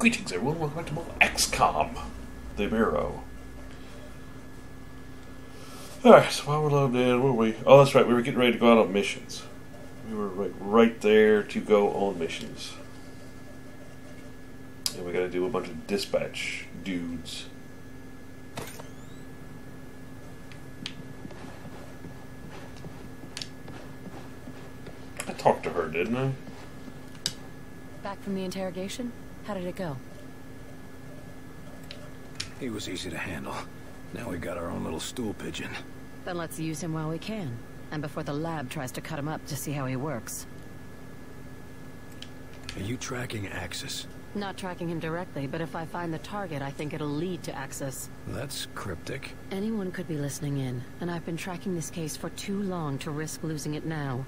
Greetings, everyone. Welcome back to more XCOM, the Bureau. Alright, so while we're loading in, were we? Oh, that's right, we were getting ready to go out on missions. We were right, right there to go on missions. And we gotta do a bunch of dispatch dudes. I talked to her, didn't I? Back from the interrogation? How did it go? He was easy to handle. Now we got our own little stool pigeon. Then let's use him while we can. And before the lab tries to cut him up to see how he works. Are you tracking Axis? Not tracking him directly, but if I find the target, I think it'll lead to Axis. That's cryptic. Anyone could be listening in, and I've been tracking this case for too long to risk losing it now.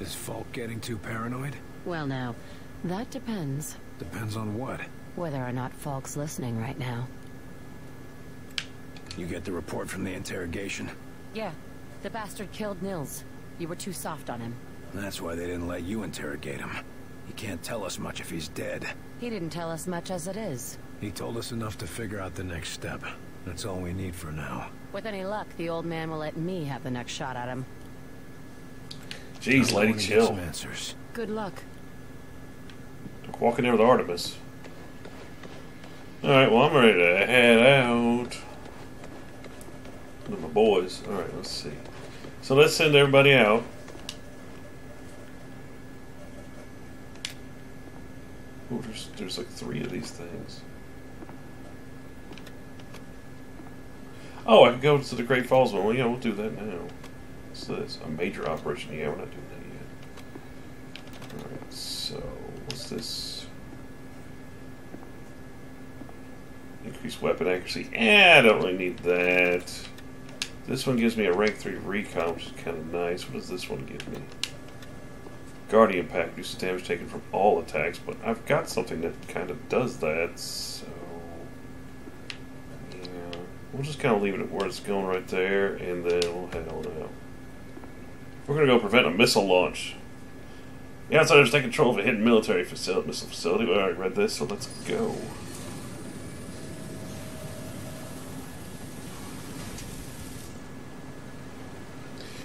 Is Faulke getting too paranoid? Well now, that depends. Depends on what. Whether or not Faulke's listening right now. You get the report from the interrogation. Yeah, the bastard killed Nils. You were too soft on him. That's why they didn't let you interrogate him. He can't tell us much if he's dead. He didn't tell us much as it is. He told us enough to figure out the next step. That's all we need for now. With any luck, the old man will let me have the next shot at him. Jeez, lady, chill. Some answers. Good luck. Walking there with Artemis. Alright, well, I'm ready to head out. With my boys. Alright, let's see. So let's send everybody out. Ooh, there's, there's like three of these things. Oh, I can go to the Great Falls one. Well, yeah, we'll do that now. So this? A major operation. Yeah, we're not doing that yet. Alright, so what's this? Increased weapon accuracy. Eh, I don't really need that. This one gives me a rank 3 recon, which is kind of nice. What does this one give me? Guardian Pack reduces damage taken from all attacks, but I've got something that kind of does that, so. Yeah. We'll just kind of leave it at where it's going right there, and then we'll head on out. We're going to go prevent a missile launch. The outsiders take control of a hidden military facility, missile facility. We already read this, so let's go.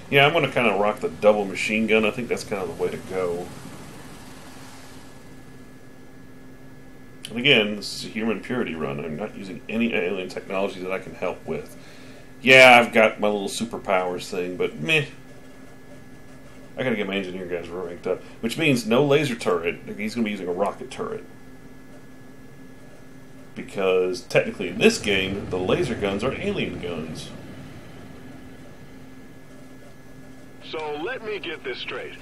Yeah, I'm going to kind of rock the double machine gun. I think that's kind of the way to go. And again, this is a human purity run. I'm not using any alien technology that I can help with. Yeah, I've got my little superpowers thing, but meh. I gotta get my engineer guys ranked up. Which means no laser turret. He's gonna be using a rocket turret. Because technically in this game, the laser guns are alien guns. So let me get this straight.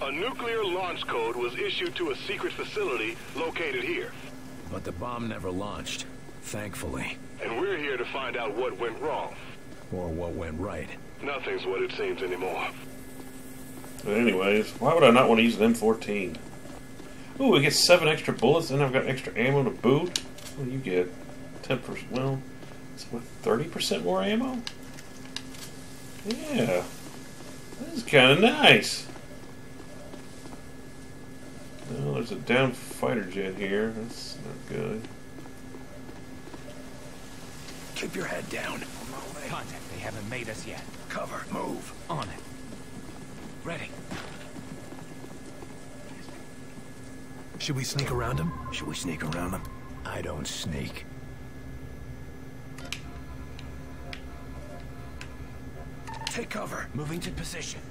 A nuclear launch code was issued to a secret facility located here. But the bomb never launched. Thankfully. And we're here to find out what went wrong. Or what went right. Nothing's what it seems anymore. But anyways, why would I not want to use an M14? Ooh, we get seven extra bullets, and I've got extra ammo to boot. What do you get? Ten percent. Well, it's what thirty percent more ammo. Yeah, this is kind of nice. Well, there's a down fighter jet here. That's not good. Keep your head down. Contact. They haven't made us yet. Cover. Move. On it. Ready. Should we sneak around him? Should we sneak around him? I don't sneak. Take cover. Moving to position.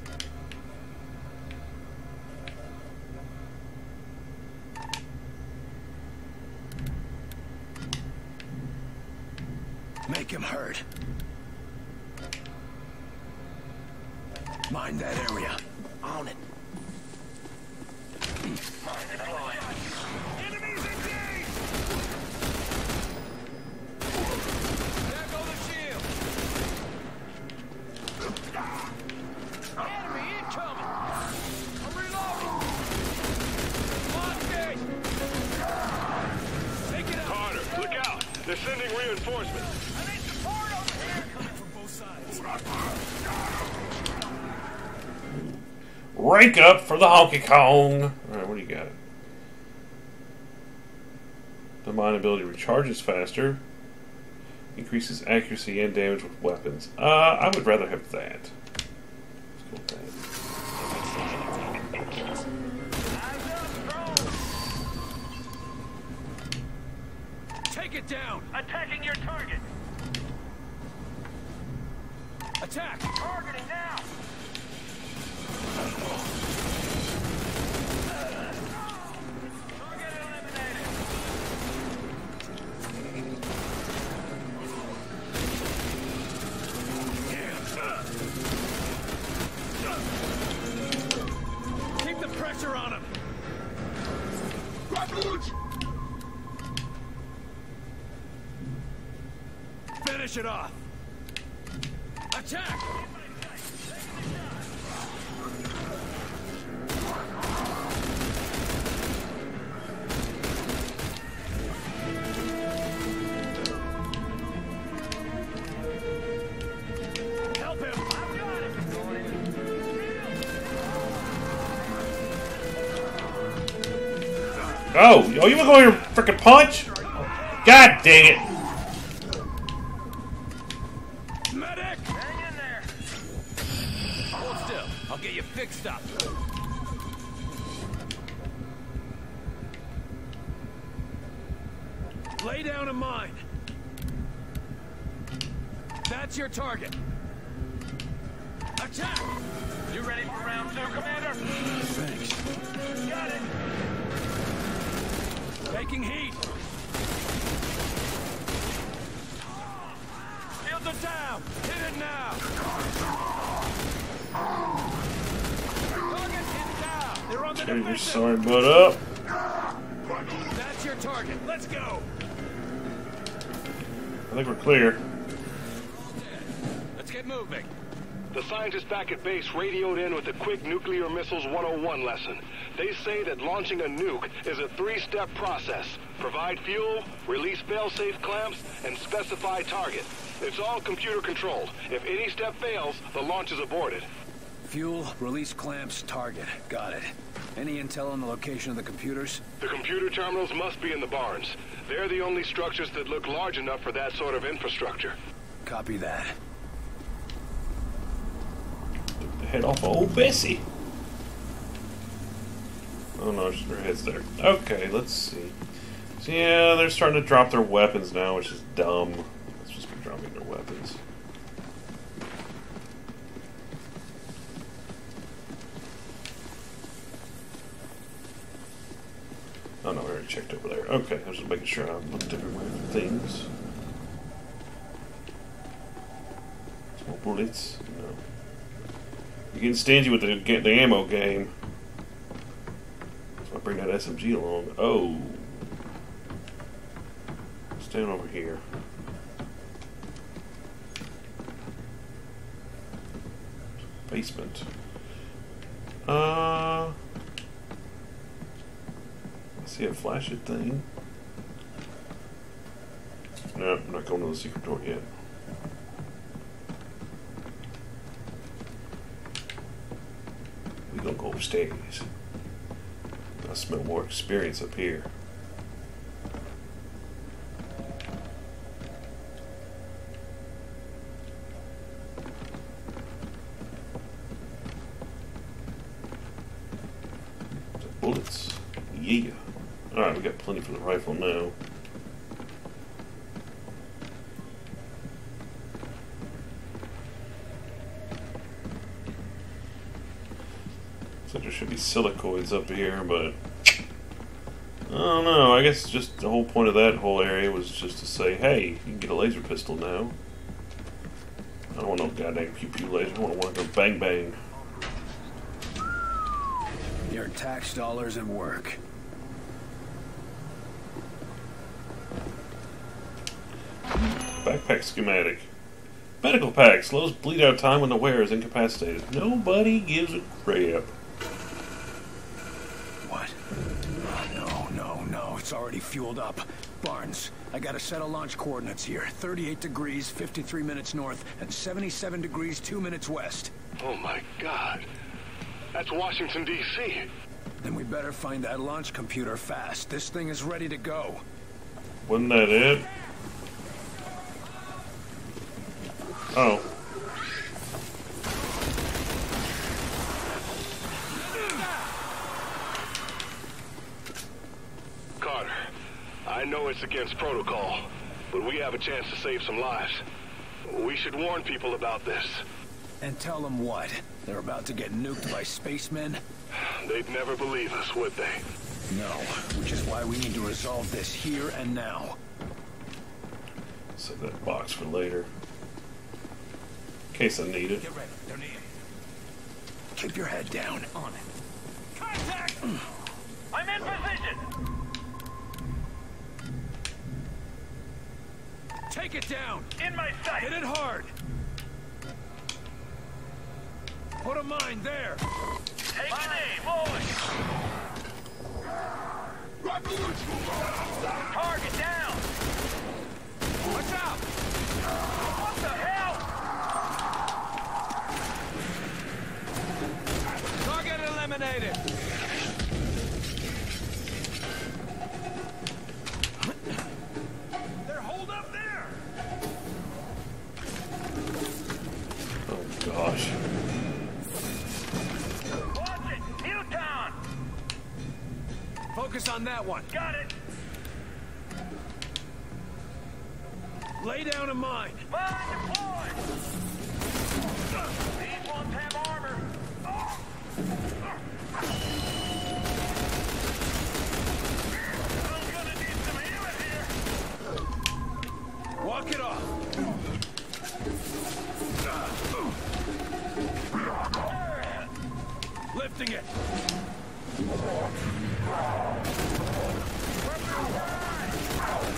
Make him hurt. Mind that area. Rank up for the honky Kong. All right, what do you got? The mine ability recharges faster. Increases accuracy and damage with weapons. Uh, I would rather have that. Finish it off! Attack! Oh, oh, you want to go here and frickin' punch? God dang it! Lay down a mine. That's your target. Attack! You ready for round two, Commander? Thanks. Got it! Taking heat! Shields are down! Hit it now! Target is down! They're on the defensive! sorry butt up. Uh, That's your target! Let's go! I think we're clear. Let's get moving! The scientists back at base radioed in with a quick nuclear missiles 101 lesson. They say that launching a nuke is a three-step process. Provide fuel, release fail-safe clamps, and specify target. It's all computer controlled. If any step fails, the launch is aborted. Fuel, release clamps, target. Got it. Any intel on the location of the computers? The computer terminals must be in the barns. They're the only structures that look large enough for that sort of infrastructure. Copy that. Took the head off of old Bessie. Oh no, her head's there. Okay, let's see. So yeah, they're starting to drop their weapons now, which is dumb. Let's just be dropping their weapons. Oh no, I already checked over there. Okay, I was just making sure I looked everywhere for things. Small bullets? No. You're getting stingy with the, the ammo game. So I bring that SMG along. Oh. Stand over here. Basement. Uh. See a flashing thing. No, I'm not going to the secret door yet. We gonna go upstairs. I smell more experience up here. Bullets. Yeah. Alright, we got plenty for the rifle now. So there should be silacoids up here, but I don't know. I guess just the whole point of that whole area was just to say, hey, you can get a laser pistol now. I don't want no goddamn pew pew laser. I want to go bang bang. Your tax dollars at work. Backpack schematic. Medical pack slows bleed out time when the wearer is incapacitated. Nobody gives a crap. What? No, no, no. It's already fueled up. Barnes, I got a set of launch coordinates here. 38 degrees, 53 minutes north, and 77 degrees, 2 minutes west. Oh my god. That's Washington, D.C. Then we better find that launch computer fast. This thing is ready to go. Wasn't that it? Oh. Carter, I know it's against protocol, but we have a chance to save some lives. We should warn people about this. And tell them what? They're about to get nuked by spacemen? They'd never believe us, would they? No, which is why we need to resolve this here and now. Save that box for later. In case I need it. Get ready. They're near. Keep your head down. On it. Contact! I'm in position! Take it down! In my sight! Hit it hard! Put a mine there! Take my name, boy! Target down! That one. Got it! Lay down a mine. Mine deployed!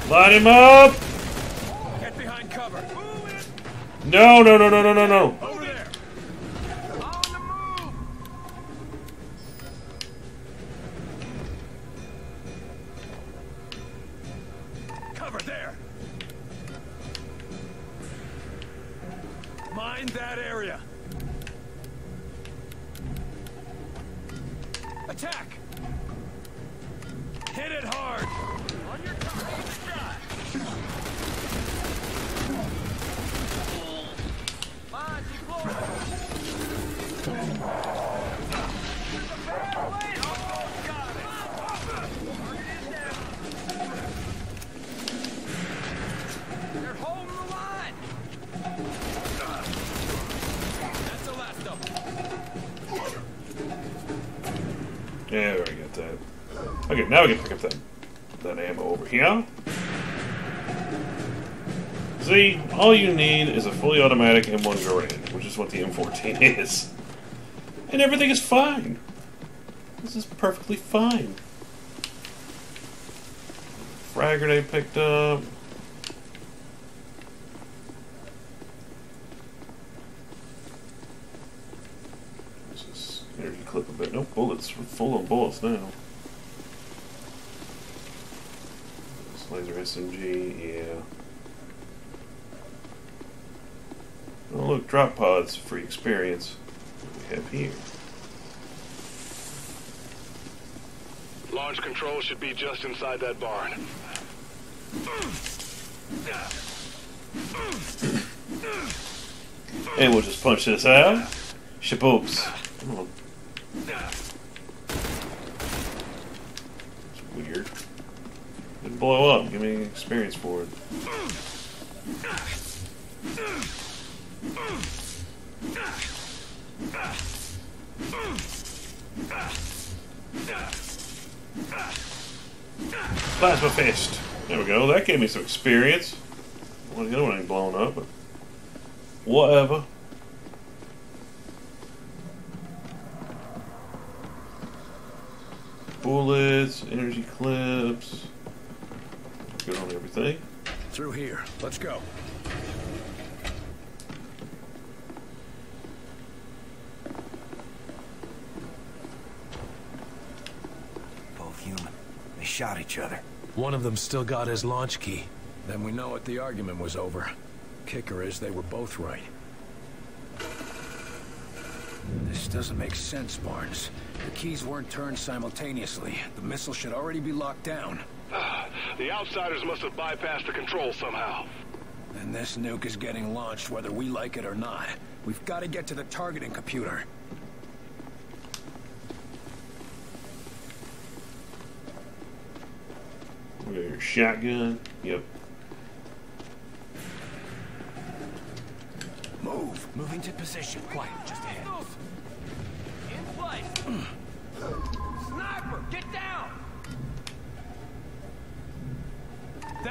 Light him up! Get behind cover. No, no, no, no, no, no, no. Yeah, we got that. Okay, now we can pick up that that ammo over here. See, all you need is a fully automatic M1 Garand, which is what the M14 is. And everything is fine. This is perfectly fine. Frag grenade picked up. This is energy clip a bullets. Full of bullets now. This laser SMG, yeah. Oh look, drop pods, free experience. What do we have here? Launch control should be just inside that barn. And we'll just punch this out. Shaboops. Oh. It's weird. Didn't blow up. Give me experience for it. Plasma fist. There we go. That gave me some experience. Well, the other one ain't blown up, but whatever. Bullets, energy clips. Good on everything. Through here. Let's go. Both human. They shot each other. One of them still got his launch key. Then we know what the argument was over. Kicker is they were both right. This doesn't make sense, Barnes. The keys weren't turned simultaneously. The missile should already be locked down. The outsiders must have bypassed the control somehow. And this nuke is getting launched whether we like it or not. We've got to get to the targeting computer. We got your shotgun. Yep. Move. Moving to position. Quiet. Just ahead. In place. Sniper, get down.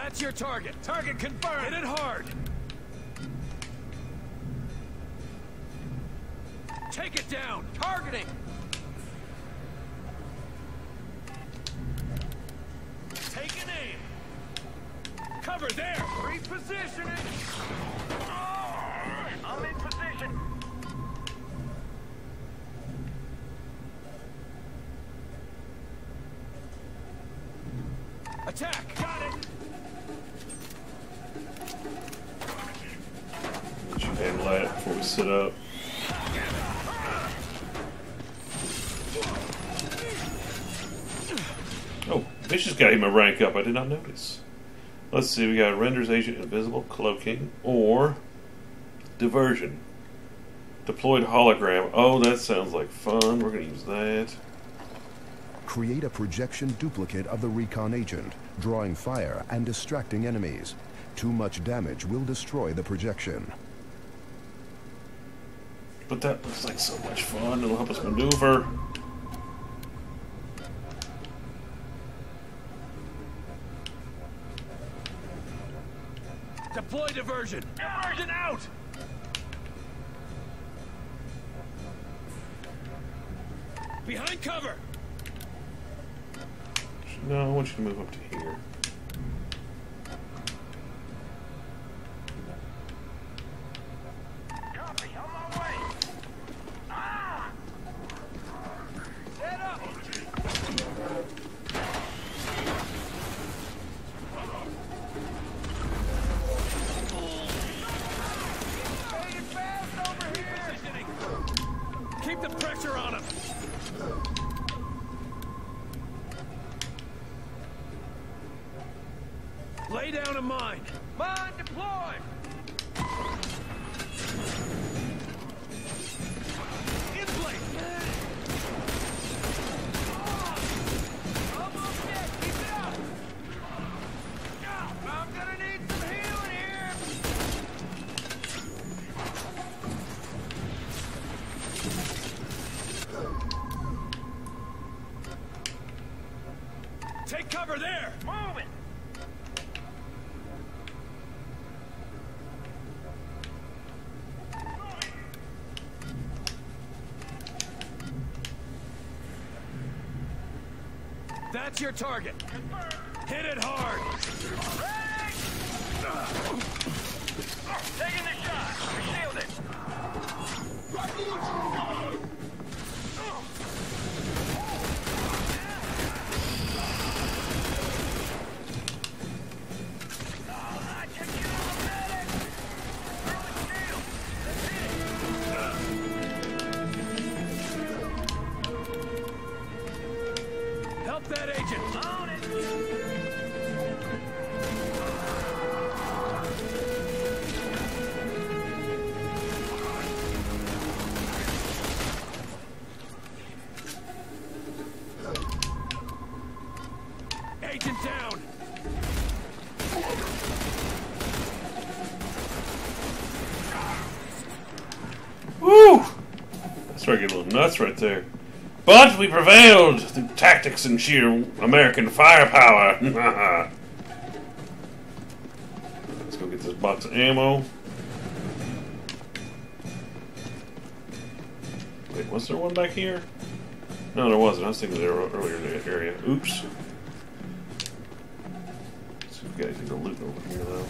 That's your target. Target confirmed. Hit it hard. Take it down. Targeting. Take an aim. Cover there. Repositioning. I'm in position. Attack. Got it. Let you handle we up. Oh, Vicious got him a rank up. I did not notice. Let's see. We got renders agent invisible, cloaking, or diversion. Deployed hologram. Oh, that sounds like fun. We're gonna use that. Create a projection duplicate of the recon agent, drawing fire and distracting enemies. Too much damage will destroy the projection. But that looks like so much fun. It'll help us maneuver. Deploy diversion. Diversion out. Behind cover. No, I want you to move up to here. Down mine. Deployed. In place. Take cover there. Target. Hit it hard. A little nuts right there. But we prevailed through tactics and sheer American firepower. Let's go get this box of ammo. Wait, was there one back here? No, there wasn't. I was thinking there earlier in the area. Oops. See if we got anything to loot over here, though.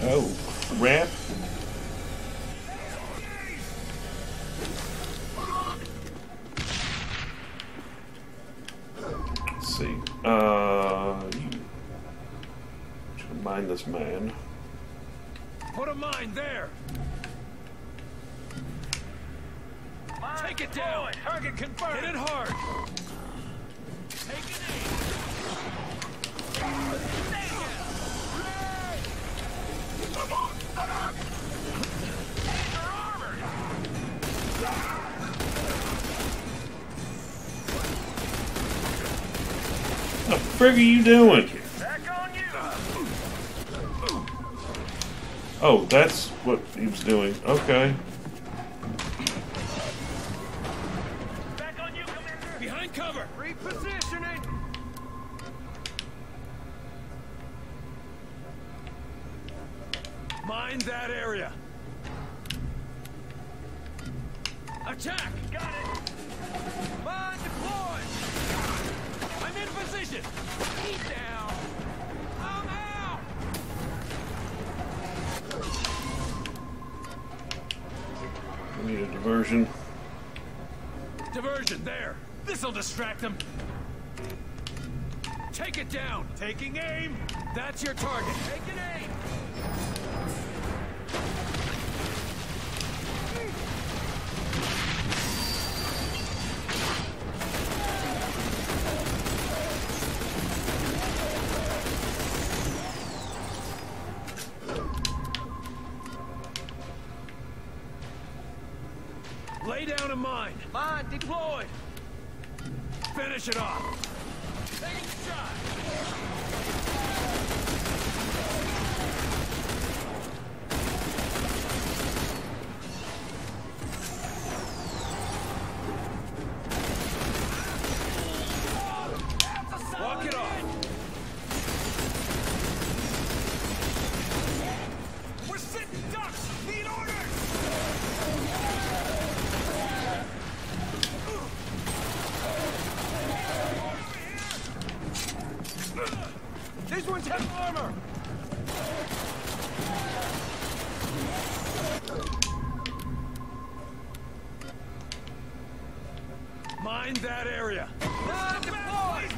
Oh, crap. Uh, you should mind this man. Put a mine there. Mine Take it deployed. down. Target confirmed. Hit it hard. Frig are you doing? Oh, that's what he was doing. Okay. Mine. Mine deployed! Finish it off. Taking shot! Mind that area. Mine deployed!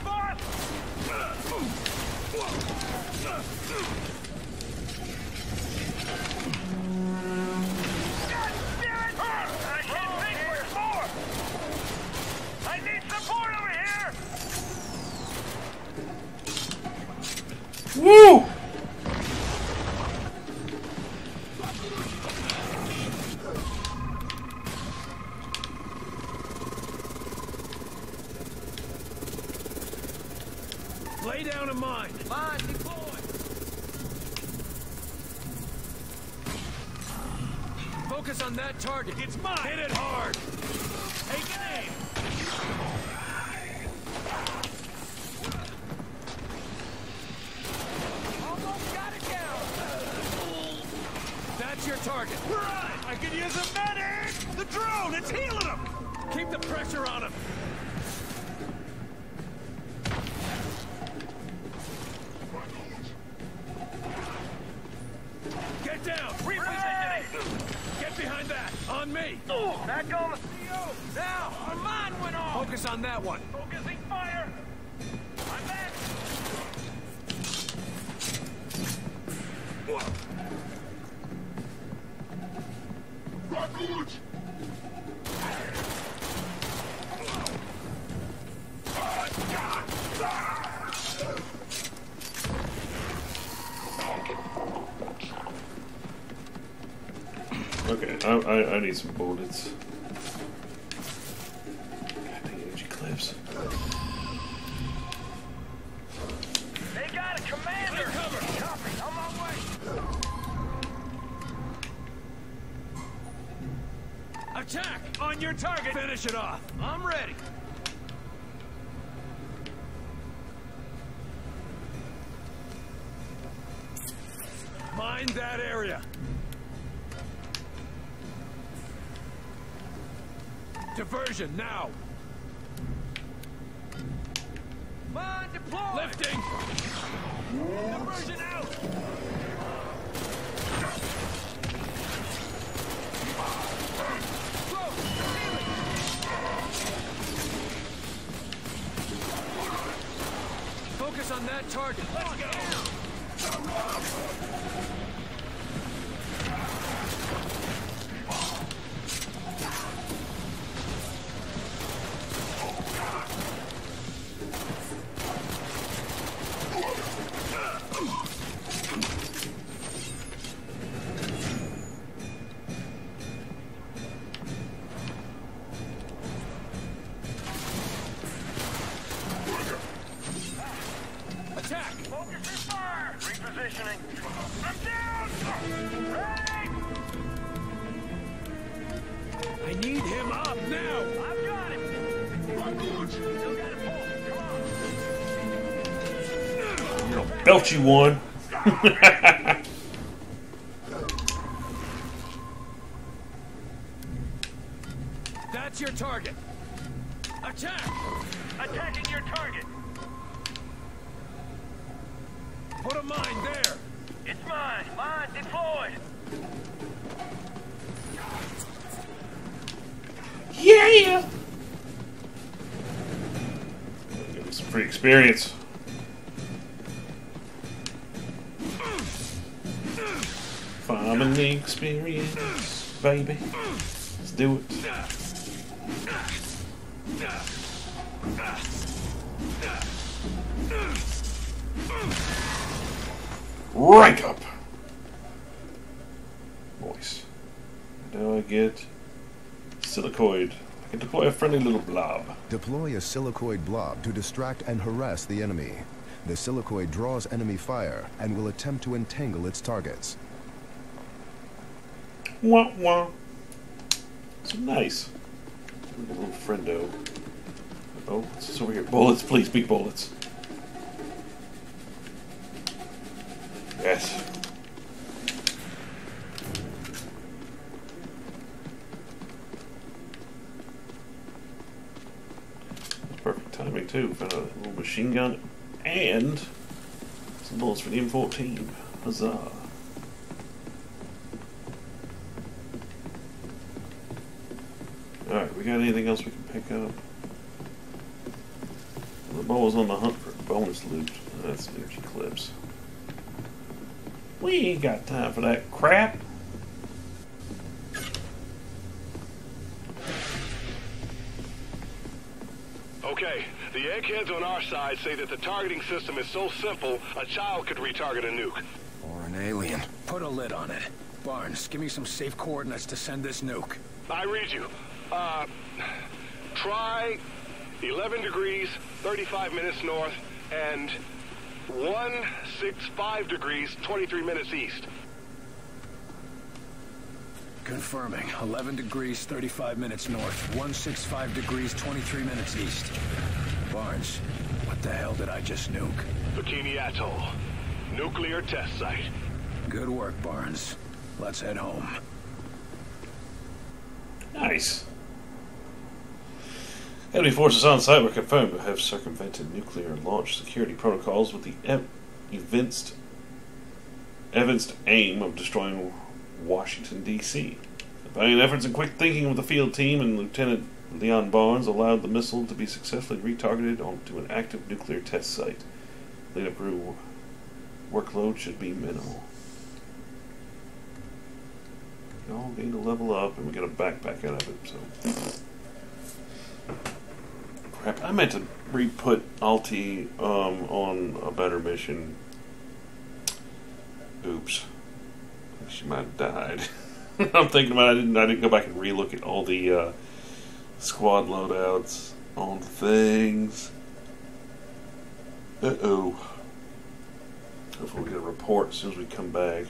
I need support over here! Woo! That's your target. Right. I could use a medic. The drone. It's healing him. Keep the pressure on him. Get down. Repositioning. Get behind that. On me. Back on the CO! Now, our mine went off! Focus on that one. I, I, I need some bullets. God dang energy clips. They got a commander! Copy, on my way! Attack. On your target. Finish it off. I'm ready. Mind that area. Diversion now. Mine deployed! Lifting. Diversion out. Focus on that target. Let's go. Belt you won. That's your target. Attack! Attacking your target. Put a mine there. It's mine. Mine deployed. Yeah! Give me some free experience. The experience, baby. Let's do it. Rank up. Voice. Now I get silacoid. I can deploy a friendly little blob. Deploy a silacoid blob to distract and harass the enemy. The silacoid draws enemy fire and will attempt to entangle its targets. Wah wah. So nice. A little friendo. Oh, what's this over here? Bullets, please, big bullets. Yes. Perfect timing too. Found a little machine gun and some bullets for the M14. Huzzah. Alright, we got anything else we can pick up? The ball is on the hunt for bonus loot. That's energy clips. We ain't got time for that crap. Okay, the eggheads on our side say that the targeting system is so simple, a child could retarget a nuke. Or an alien. Put a lid on it. Barnes, give me some safe coordinates to send this nuke. I read you. Uh, try 11 degrees, 35 minutes north, and 165 degrees, 23 minutes east. Confirming. 11 degrees, 35 minutes north. 165 degrees, 23 minutes east. Barnes, what the hell did I just nuke? Bikini Atoll. Nuclear test site. Good work, Barnes. Let's head home. Nice. Enemy forces on site were confirmed to have circumvented nuclear launch security protocols with the ev- evinced, evinced aim of destroying Washington, D.C. The valiant efforts and quick thinking of the field team and Lieutenant Leon Barnes allowed the missile to be successfully retargeted onto an active nuclear test site. Cleanup crew workload should be minimal. We all gained a level up and we got a backpack out of it, so. Crap, I meant to re-put Alti um, on a better mission. Oops. She might have died. I'm thinking about it, I didn't I didn't go back and re-look at all the uh, squad loadouts on things. Uh oh. Hopefully we get a report as soon as we come back.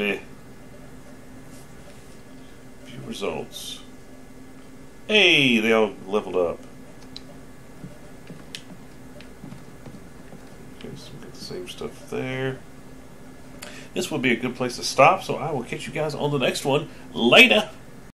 Meh. View results. Hey, they all leveled up. Okay, so we got the same stuff there. This would be a good place to stop, so I will catch you guys on the next one. Later!